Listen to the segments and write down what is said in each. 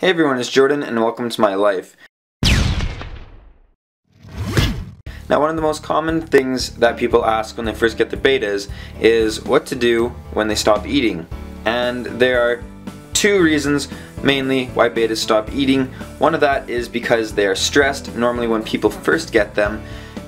Hey everyone, it's Jordan and welcome to my life. Now one of the most common things that people ask when they first get their bettas is what to do when they stop eating. And there are two reasons mainly why bettas stop eating. One of that is because they are stressed normally when people first get them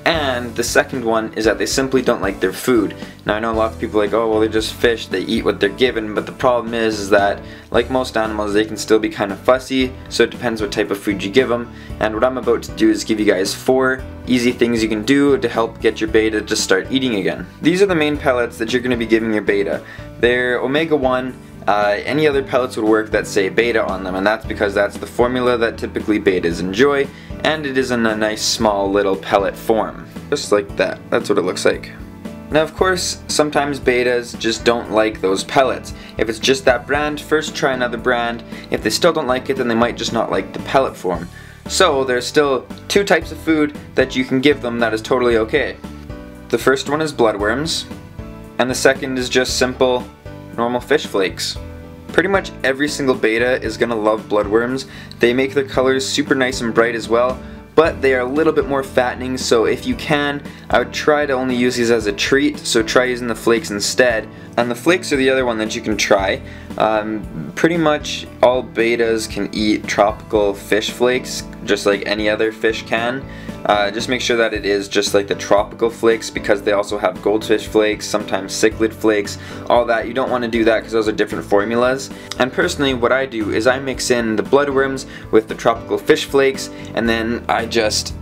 and the second one is that they simply don't like their food. Now I know lots of people like, oh well they're just fish, they eat what they're given, but the problem is, is that like most animals they can still be kind of fussy, so it depends what type of food you give them. And what I'm about to do is give you guys four easy things you can do to help get your betta to start eating again. These are the main pellets that you're going to be giving your betta. They're Omega One uh, any other pellets would work that say betta on them and that's because that's the formula that typically bettas enjoy and it is in a nice small little pellet form. Just like that. That's what it looks like. Now of course, sometimes bettas just don't like those pellets. If it's just that brand, first try another brand. If they still don't like it, then they might just not like the pellet form. So there's still two types of food that you can give them that is totally okay. The first one is bloodworms, and the second is just simple, normal fish flakes. Pretty much every single betta is going to love bloodworms. They make their colors super nice and bright as well, but they are a little bit more fattening, so if you can, I would try to only use these as a treat, so try using the flakes instead. And the flakes are the other one that you can try. Um, pretty much all bettas can eat tropical fish flakes, just like any other fish can. Uh, just make sure that it is just like the tropical flakes because they also have goldfish flakes, sometimes cichlid flakes, all that. You don't want to do that because those are different formulas. And personally what I do is I mix in the bloodworms with the tropical fish flakes and then I just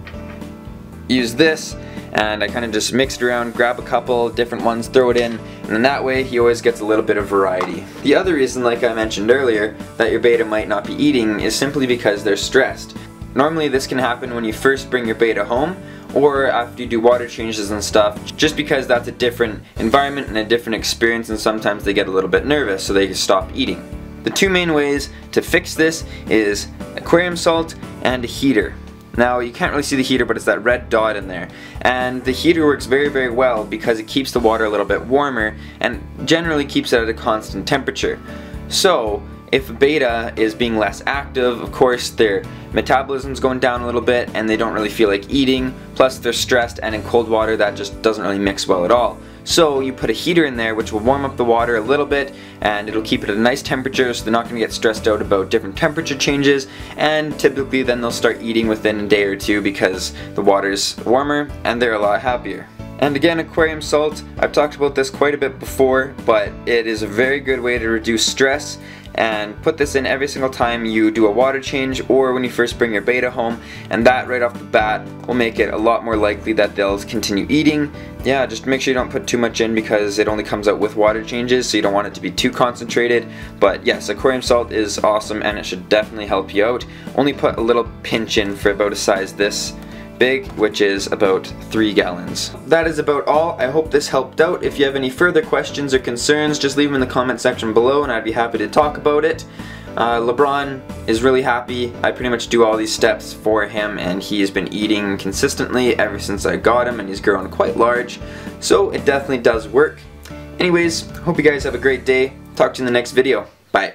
use this and I kind of just mix it around, grab a couple different ones, throw it in, and then that way he always gets a little bit of variety. The other reason, like I mentioned earlier, that your betta might not be eating is simply because they're stressed. Normally this can happen when you first bring your betta home or after you do water changes and stuff just because that's a different environment and a different experience and sometimes they get a little bit nervous so they stop eating. The two main ways to fix this is aquarium salt and a heater. Now you can't really see the heater but it's that red dot in there and the heater works very very well because it keeps the water a little bit warmer and generally keeps it at a constant temperature. So if betta is being less active, of course their metabolism's going down a little bit and they don't really feel like eating, plus they're stressed and in cold water that just doesn't really mix well at all. So you put a heater in there which will warm up the water a little bit and it'll keep it at a nice temperature so they're not going to get stressed out about different temperature changes and typically then they'll start eating within a day or two because the water's warmer and they're a lot happier. And again, aquarium salt, I've talked about this quite a bit before, but it is a very good way to reduce stress and put this in every single time you do a water change or when you first bring your betta home and that right off the bat will make it a lot more likely that they'll continue eating. Yeah, just make sure you don't put too much in because it only comes out with water changes so you don't want it to be too concentrated. But yes, aquarium salt is awesome and it should definitely help you out. Only put a little pinch in for about a size this big, which is about 3 gallons. That is about all. I hope this helped out. If you have any further questions or concerns, just leave them in the comment section below and I'd be happy to talk about it. Uh, LeBron is really happy. I pretty much do all these steps for him and he has been eating consistently ever since I got him and he's grown quite large. So it definitely does work. Anyways, hope you guys have a great day. Talk to you in the next video. Bye.